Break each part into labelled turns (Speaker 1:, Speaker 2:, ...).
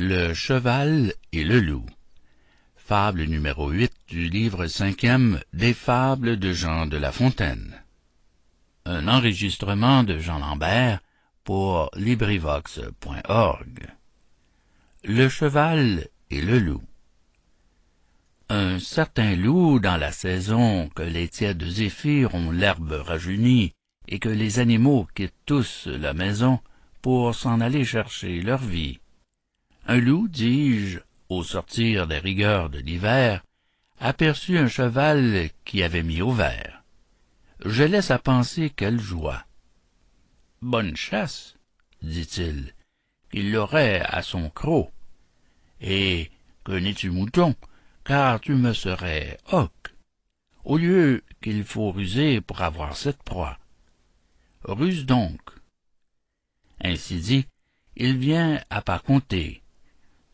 Speaker 1: Le cheval et le loup. Fable numéro 8 du livre cinquième des Fables de Jean de La Fontaine. Un enregistrement de Jean Lambert pour LibriVox.org Le cheval et le loup. Un certain loup, dans la saison que les tièdes zéphyrs ont l'herbe rajeunie et que les animaux quittent tous la maison pour s'en aller chercher leur vie, un loup, dis-je, au sortir des rigueurs de l'hiver, aperçut un cheval qui avait mis au vert. Je laisse à penser quelle joie. Bonne chasse, dit-il, qu'il l'aurait à son croc. Et que n'es-tu mouton, car tu me serais hoc, au lieu qu'il faut ruser pour avoir cette proie. Ruse donc. Ainsi dit, il vient à pas compter,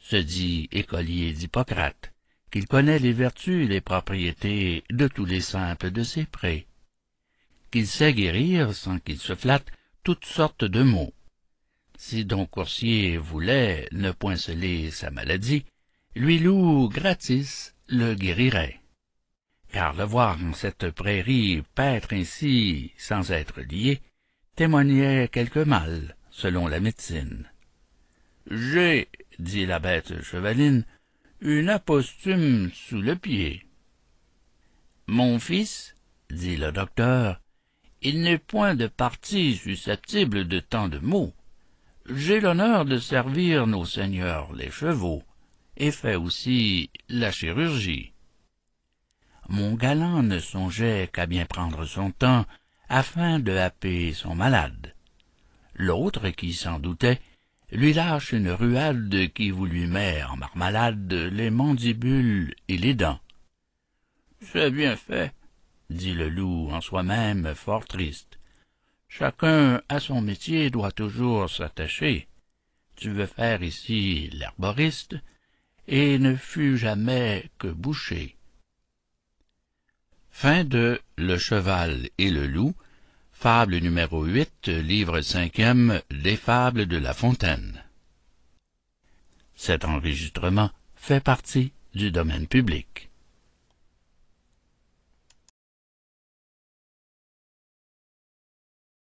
Speaker 1: se dit écolier d'Hippocrate, qu'il connaît les vertus et les propriétés de tous les simples de ses prés, qu'il sait guérir, sans qu'il se flatte, toutes sortes de maux. Si Don Coursier voulait ne point sceller sa maladie, lui loup gratis le guérirait. Car le voir en cette prairie paître ainsi sans être lié, témoignait quelque mal, selon la médecine. J'ai, dit la bête chevaline, une aposthume sous le pied. Mon fils, dit le docteur, il n'est point de partie susceptible de tant de maux. J'ai l'honneur de servir nos seigneurs les chevaux, et fais aussi la chirurgie. Mon galant ne songeait qu'à bien prendre son temps, afin de happer son malade. L'autre, qui s'en doutait, lui lâche une ruade qui vous lui met en marmalade les mandibules et les dents. C'est bien fait, dit le loup en soi-même fort triste. Chacun à son métier doit toujours s'attacher. Tu veux faire ici l'herboriste, et ne fus jamais que boucher. Fin de Le cheval et le loup Fable numéro 8, livre cinquième des Fables de La Fontaine. Cet enregistrement fait partie du domaine public.